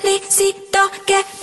felicito toke.